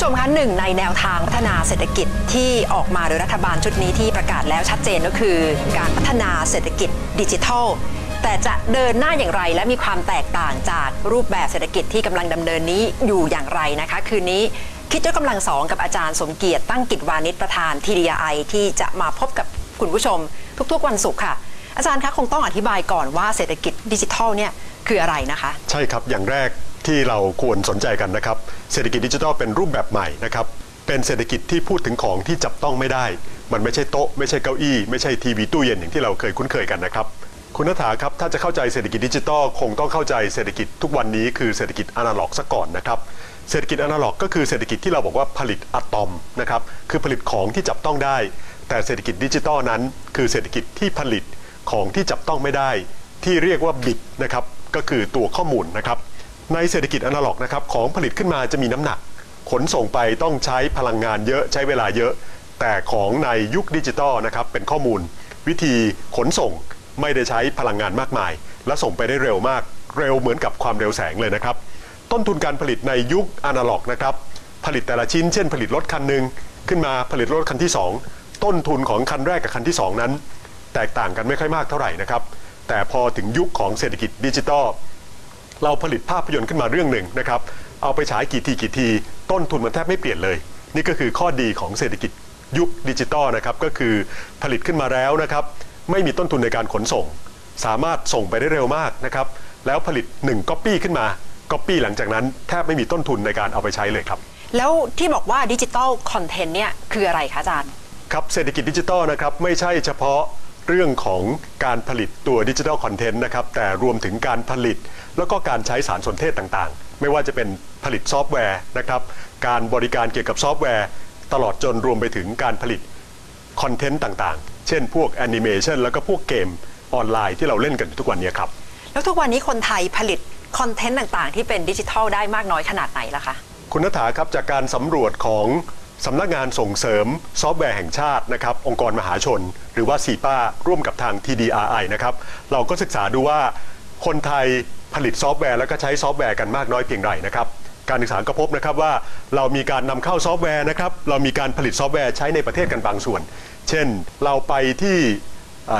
ผู้ชมคะหนึ่งในแนวทางพัฒนาเศรษฐกิจที่ออกมาโดยรัฐบาลชุดนี้ที่ประกาศแล้วชัดเจนก็คือ การพัฒนาเศรษฐกิจดิจิทัล แต่จะเดินหน้าอย่างไรและมีความแตกต่างจากรูปแบบเศรษฐกิจที่กำลังดำเนินนี้อยู่อย่างไรนะคะ คืนนี้คิดด้วยกกำลังสองกับอาจารย์สมเกียรติตั้งกิจวานิชประธานทีดีไอที่จะมาพบกับคุณผู้ชม ทุกๆวันศุกร์ค่ะ อาจารย์คะคงต้องอธิบายก่อนว่าเศรษฐกิจดิจิทัลเนี่ยคืออะไรนะคะ ใช่ครับอย่างแรก ที่เราควรสนใจกันนะครับ เศรษฐกิจดิจิทัลเป็นรูปแบบใหม่นะครับ เป็นเศรษฐกิจที่พูดถึงของที่จับต้องไม่ได้ มันไม่ใช่โต๊ะ ไม่ใช่เก้าอี้ ไม่ใช่ทีวีตู้เย็นอย่างที่เราเคยคุ้นเคยกันนะครับ คุณนัฐาครับ ถ้าจะเข้าใจเศรษฐกิจดิจิทัลคงต้องเข้าใจเศรษฐกิจทุกวันนี้คือเศรษฐกิจอนาล็อกซะก่อนนะครับ เศรษฐกิจอนาล็อก ก็คือเศรษฐกิจที่เราบอกว่าผลิตอะตอมนะครับ คือผลิตของที่จับต้องได้ แต่เศรษฐกิจดิจิทัลนั้น คือเศรษฐกิจที่ผลิตของที่จับต้องไม่ได้ ที่เรียกว่าบิตนะครับ ก็คือตัวข้อมูลนะครับ ในเศรษฐกิจอนาล็อกนะครับของผลิตขึ้นมาจะมีน้ำหนัก ขนส่งไปต้องใช้พลังงานเยอะใช้เวลาเยอะ แต่ของในยุคดิจิตอลนะครับเป็นข้อมูล วิธีขนส่งไม่ได้ใช้พลังงานมากมาย และส่งไปได้เร็วมากเร็วเหมือนกับความเร็วแสงเลยนะครับ ต้นทุนการผลิตในยุคอนาล็อกนะครับผลิตแต่ละชิ้นเช่น ผลิตรถคันหนึ่งขึ้นมาผลิตรถคันที่ 2 ต้นทุนของคันแรกกับคันที่ 2 นั้น แตกต่างกันไม่ค่อยมากเท่าไหร่นะครับแต่พอถึงยุคของเศรษฐกิจดิจิตอล เราผลิตภาพยนตร์ขึ้นมาเรื่องหนึ่งนะครับเอาไปฉายกี่ทีกี่ที ต้นทุนมันแทบไม่เปลี่ยนเลย นี่ก็คือข้อดีของเศรษฐกิจยุคดิจิตอลนะครับก็คือผลิตขึ้นมาแล้วนะครับไม่มีต้นทุนในการขนส่ง สามารถส่งไปได้เร็วมากนะครับแล้วผลิต1ก๊อปปี้ขึ้นมาก๊อปปี้หลังจากนั้นแทบไม่มีต้นทุนในการเอาไปใช้เลยครับ แล้วที่บอกว่าดิจิทัลคอนเทนต์เนี่ยคืออะไรคะอาจารย์ครับเศรษฐกิจดิจิทัลนะครับไม่ใช่เฉพาะ เรื่องของการผลิตตัวดิจิทัลคอนเทนต์นะครับ แต่รวมถึงการผลิต แล้วก็การใช้สารสนเทศต่างๆ ไม่ว่าจะเป็นผลิตซอฟต์แวร์นะครับ การบริการเกี่ยวกับซอฟต์แวร์ ตลอดจนรวมไปถึงการผลิตคอนเทนต์ต่างๆ เช่นพวกแอนิเมชันแล้วก็พวกเกมออนไลน์ที่เราเล่นกันอยู่ทุกวันนี้ครับ แล้วทุกวันนี้คนไทยผลิตคอนเทนต์ต่างๆ ที่เป็นดิจิทัลได้มากน้อยขนาดไหนล่ะคะ คุณณัฏฐาครับจากการสำรวจของ สำนักงานส่งเสริมซอฟต์แวร์แห่งชาตินะครับองค์กรมหาชน หรือว่า SIPA ร่วมกับทาง TDRI นะครับเราก็ศึกษาดูว่าคนไทยผลิตซอฟต์แวร์แล้วก็ใช้ซอฟต์แวร์กันมากน้อยเพียงไรนะครับการศึกษาก็พบนะครับว่าเรามีการนำเข้าซอฟต์แวร์นะครับเรามีการผลิตซอฟต์แวร์ใช้ในประเทศกันบางส่วน เช่นเราไปที่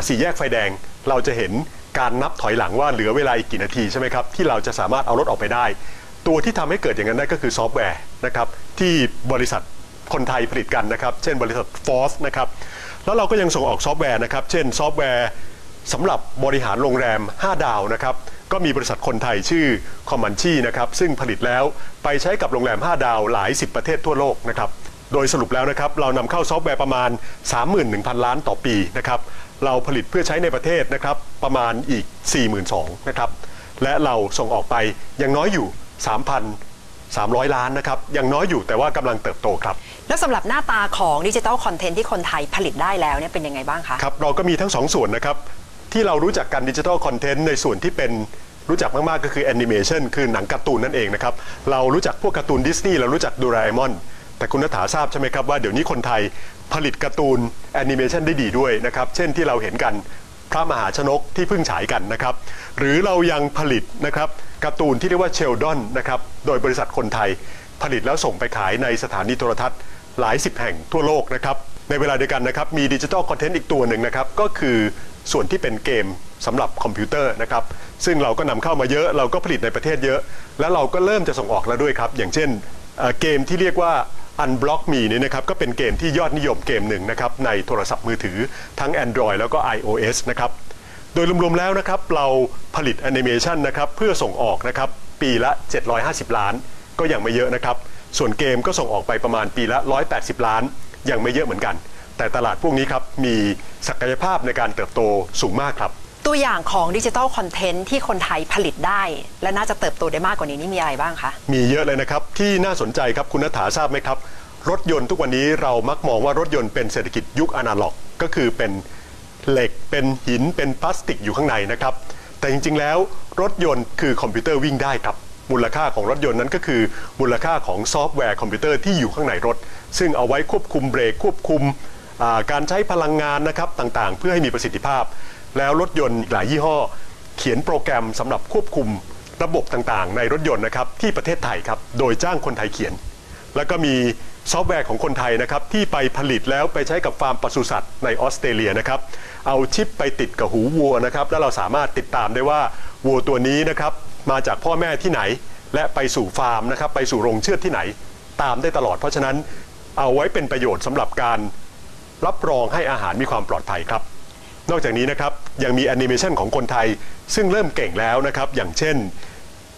สี่แยกไฟแดง เราจะเห็นการนับถอยหลังว่าเหลือเวลาอีกกี่นาทีใช่ไหมครับที่เราจะสามารถเอารถออกไปได้ ตัวที่ทำให้เกิดอย่างนั้นได้ก็คือซอฟต์แวร์นะครับที่บริษัท คนไทยผลิตกันนะครับ เช่นบริษัท Force นะครับ แล้วเราก็ยังส่งออกซอฟต์แวร์นะครับ เช่นซอฟต์แวร์สำหรับบริหารโรงแรม 5 ดาวนะครับ ก็มีบริษัทคนไทยชื่อ Comanche นะครับ ซึ่งผลิตแล้วไปใช้กับโรงแรม 5 ดาวหลาย 10 ประเทศทั่วโลกนะครับ โดยสรุปแล้วนะครับ เรานำเข้าซอฟต์แวร์ประมาณ 31,000 ล้านต่อปีนะครับ เราผลิตเพื่อใช้ในประเทศนะครับ ประมาณอีก 42,000นะครับ และเราส่งออกไปยังน้อยอยู่ 3,300 ล้านนะครับยังน้อยอยู่แต่ว่ากำลังเติบโตครับ แล้วสำหรับหน้าตาของดิจิทัลคอนเทนต์ที่คนไทยผลิตได้แล้วเนี่ยเป็นยังไงบ้างคะครับเราก็มีทั้งสองส่วนนะครับ ที่เรารู้จักกันดิจิทัลคอนเทนต์ในส่วนที่เป็นรู้จักมาก ๆ ก็คือแอนิเมชันคือหนังการ์ตูนนั่นเองนะครับ เรารู้จักพวกการ์ตูนดิสนีย์เรารู้จักโดราเอมอนแต่คุณนัฐาทราบใช่ไหมครับว่าเดี๋ยวนี้คนไทยผลิตการ์ตูนแอนิเมชันได้ดีด้วยนะครับ เช่นที่เราเห็นกัน พระมหาชนกที่เพิ่งฉายกันนะครับ หรือเรายังผลิตนะครับการ์ตูนที่เรียกว่าเชลดอนนะครับโดยบริษัทคนไทย ผลิตแล้วส่งไปขายในสถานีโทรทัศน์ หลายสิบแห่งทั่วโลกนะครับในเวลาเดียวกันนะครับมีดิจิทัลคอนเทนต์อีกตัวหนึ่งนะครับก็คือส่วนที่เป็นเกมสำหรับคอมพิวเตอร์นะครับซึ่งเราก็นำเข้ามาเยอะเราก็ผลิตในประเทศเยอะ แล้วเราก็เริ่มจะส่งออกแล้วด้วยครับ อย่างเช่นเกมที่เรียกว่า Unblock Me เนี่นะครับก็เป็นเกมที่ยอดนิยมเกมหนึ่งนะครับในโทรศัพท์มือถือทั้ง Android แล้วก็ iOS นะครับโดยรวมๆแล้วนะครับเราผลิตแอนิเมชันนะครับเพื่อส่งออกนะครับปีละ 750 ล้าน ก็ยังไม่เยอะนะครับ ส่วนเกมก็ส่งออกไปประมาณปีละ 180 ล้าน ยังไม่เยอะเหมือนกัน แต่ตลาดพวกนี้ครับมีศักยภาพในการเติบโตสูงมากครับ ตัวอย่างของดิจิทัลคอนเทนต์ที่คนไทยผลิตได้ และน่าจะเติบโตได้มากกว่านี้นี่มีอะไรบ้างคะ มีเยอะเลยนะครับ ที่น่าสนใจครับคุณนัฐาทราบไหมครับ รถยนต์ทุกวันนี้เรามักมองว่ารถยนต์เป็นเศรษฐกิจยุคอนาล็อก ก็คือเป็นเหล็กเป็นหินเป็นพลาสติกอยู่ข้างในนะครับ แต่จริงๆแล้วรถยนต์คือคอมพิวเตอร์วิ่งได้ครับมูลค่าของรถยนต์นั้นก็คือมูลค่าของซอฟต์แวร์คอมพิวเตอร์ที่อยู่ข้างในรถ ซึ่งเอาไว้ควบคุมเบรกควบคุมการใช้พลังงานนะครับต่างๆ เพื่อให้มีประสิทธิภาพ แล้วรถยนต์อีกหลายยี่ห้อ เขียนโปรแกรมสำหรับควบคุมระบบต่างๆ ในรถยนต์นะครับที่ประเทศไทยครับโดยจ้างคนไทยเขียน แล้วก็มีซอฟต์แวร์ของคนไทยนะครับที่ไปผลิตแล้วไปใช้กับฟาร์มปศุสัตว์ในออสเตรเลียนะครับเอาชิปไปติดกับหูวัวนะครับแล้วเราสามารถติดตามได้ว่าวัวตัวนี้นะครับมาจากพ่อแม่ที่ไหน และไปสู่ฟาร์มนะครับไปสู่โรงเชือดที่ไหน ตามได้ตลอดเพราะฉะนั้นเอาไว้เป็นประโยชน์สำหรับการรับรองให้อาหารมีความปลอดภัยครับ นอกจากนี้นะครับยังมีแอนิเมชันของคนไทย ซึ่งเริ่มเก่งแล้วนะครับ อย่างเช่น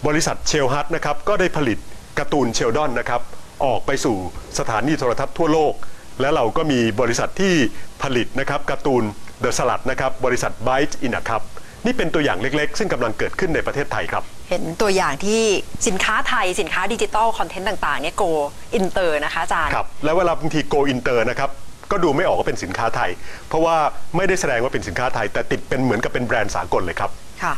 บริษัทเชลฮัทนะครับก็ได้ผลิตการ์ตูนเชลดอนนะครับออกไปสู่สถานีโทรทัศน์ทั่วโลก และเราก็มีบริษัทที่ผลิตนะครับการ์ตูนเดอะสลัดนะครับบริษัท Byte In a Cup นี่เป็นตัวอย่างเล็กๆ ซึ่งกำลังเกิดขึ้นในประเทศไทยครับเห็นตัวอย่างที่สินค้าไทยสินค้าดิจิตอลคอนเทนต์ต่างๆเนี่ย go inter นะคะอาจารย์ครับแล้วเวลาบางที go inter นะครับ ก็ดูไม่ออกว่าเป็นสินค้าไทย เพราะว่าไม่ได้แสดงว่าเป็นสินค้าไทย แต่ติดเป็นเหมือนกับเป็นแบรนด์สากลเลยครับค่ะ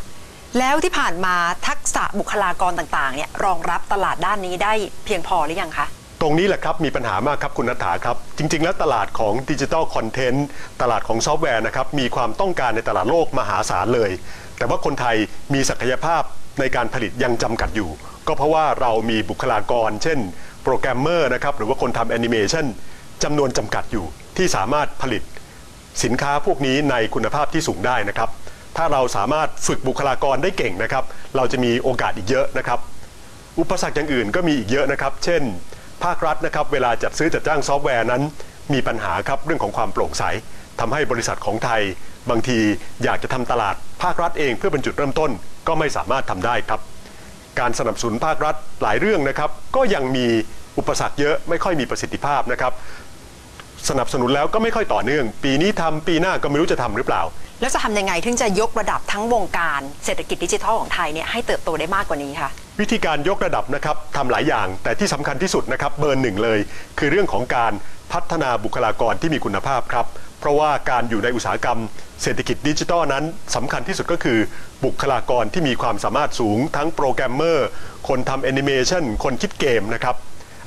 แล้วที่ผ่านมาทักษะบุคลากรต่างๆเนี่ยรองรับตลาดด้านนี้ได้เพียงพอหรือยังคะตรงนี้แหละครับมีปัญหามากครับคุณนัฐาครับ จริง ๆ แล้วตลาดของดิจิทัลคอนเทนต์ตลาดของซอฟต์แวร์นะครับมีความต้องการในตลาดโลกมหาศาลเลย แต่ว่าคนไทยมีศักยภาพในการผลิตยังจำกัดอยู่ ก็เพราะว่าเรามีบุคลากร เช่น โปรแกรมเมอร์นะครับหรือว่าคนทำแอนิเมชันจำนวนจำกัดอยู่ ที่สามารถผลิตสินค้าพวกนี้ในคุณภาพที่สูงได้นะครับ ถ้าเราสามารถฝึกบุคลากรได้เก่งนะครับ เราจะมีโอกาสอีกเยอะนะครับ อุปสรรคอย่างอื่นก็มีอีกเยอะนะครับ เช่น ภาครัฐนะครับ เวลาจัดซื้อจัดจ้างซอฟต์แวร์นั้น มีปัญหาครับเรื่องของความโปร่งใสทำให้บริษัทของไทย บางทีอยากจะทำตลาด ภาครัฐเองเพื่อเป็นจุดเริ่มต้นก็ไม่สามารถทำได้ครับ การสนับสนุนภาครัฐหลายเรื่องนะครับ ก็ยังมีอุปสรรคเยอะไม่ค่อยมีประสิทธิภาพนะครับ สนับสนุนแล้วก็ไม่ค่อยต่อเนื่อง ปีนี้ทำปีหน้าก็ไม่รู้จะทำหรือเปล่า แล้วจะทำยังไงถึงจะยกระดับทั้งวงการเศรษฐกิจดิจิทัลของไทยเนี่ยให้เติบโตได้มากกว่านี้คะวิธีการยกระดับนะครับทำหลายอย่าง แต่ที่สำคัญที่สุดนะครับเบอร์หนึ่งเลย คือเรื่องของการพัฒนาบุคลากรที่มีคุณภาพครับเพราะว่าการอยู่ในอุตสาหกรรม เศรษฐกิจดิจิทัลนั้นสำคัญที่สุดก็คือ บุคลากรที่มีความสามารถสูง ทั้งโปรแกรมเมอร์คนทำแอนิเมชันคนคิดเกมนะครับ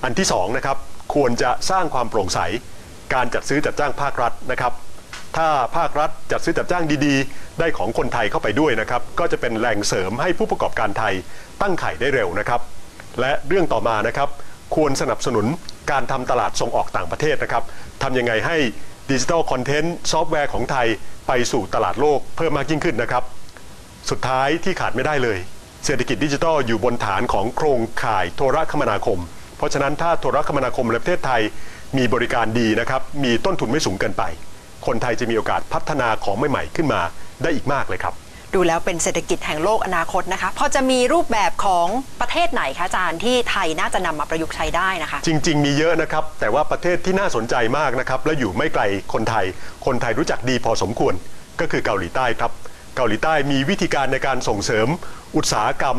อันที่สองนะครับควรจะสร้างความโปร่งใส การจัดซื้อจัดจ้างภาครัฐนะครับ ถ้าภาครัฐจัดซื้อจัดจ้างดีๆ ได้ของคนไทยเข้าไปด้วยนะครับ ก็จะเป็นแหล่งเสริมให้ผู้ประกอบการไทยตั้งไข่ได้เร็วนะครับ และเรื่องต่อมานะครับ ควรสนับสนุนการทำตลาดส่งออกต่างประเทศนะครับทำยังไงให้ดิจิทัลคอนเทนต์ซอฟต์แวร์ของไทยไปสู่ตลาดโลกเพิ่มมากยิ่งขึ้นนะครับ สุดท้ายที่ขาดไม่ได้เลย เศรษฐกิจดิจิทัลอยู่บนฐานของโครงข่ายโทรคมนาคม เพราะฉะนั้นถ้าโทรคมนาคมในประเทศไทย มีบริการดีนะครับ มีต้นทุนไม่สูงเกินไป คนไทยจะมีโอกาสพัฒนาของใหม่ๆขึ้นมาได้อีกมากเลยครับ ดูแล้วเป็นเศรษฐกิจแห่งโลกอนาคตนะคะพอจะมีรูปแบบของประเทศไหนคะอาจารย์ที่ไทยน่าจะนำมาประยุกต์ใช้ได้นะคะ จริง ๆ มีเยอะนะครับ แต่ว่าประเทศที่น่าสนใจมากนะครับ และอยู่ไม่ไกลคนไทย คนไทยรู้จักดีพอสมควร ก็คือเกาหลีใต้ครับ เกาหลีใต้มีวิธีการในการส่งเสริม อุตสาหกรรม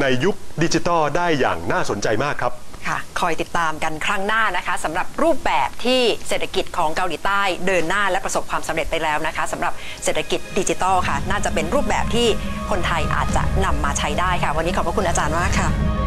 ในยุคดิจิทัลได้อย่างน่าสนใจมากครับ ค่ะ คอยติดตามกันครั้งหน้านะคะสำหรับรูปแบบที่เศรษฐกิจของเกาหลีใต้เดินหน้าและประสบความสำเร็จไปแล้วนะคะสำหรับเศรษฐกิจดิจิทัลค่ะ น่าจะเป็นรูปแบบที่คนไทยอาจจะนำมาใช้ได้ค่ะ วันนี้ขอบพระคุณอาจารย์มากค่ะ